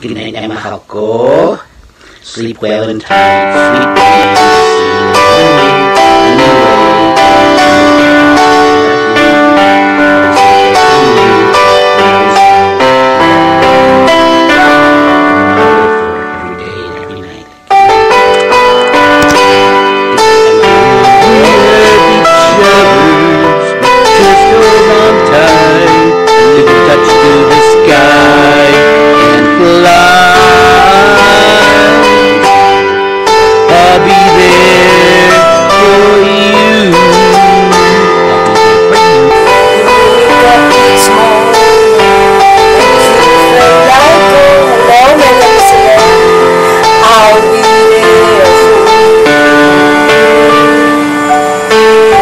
Good night, Emma Halko. Sleep well and tight. Amen.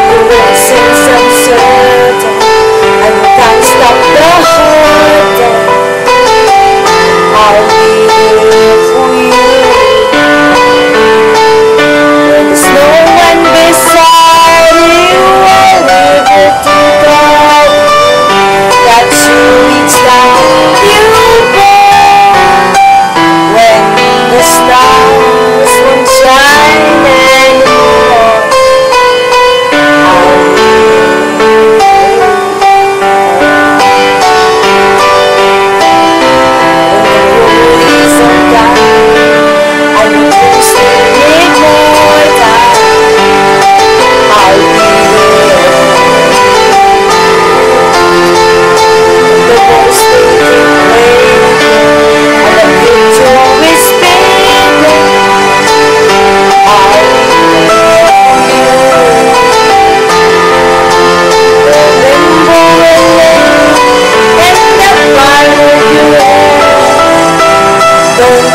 corazón.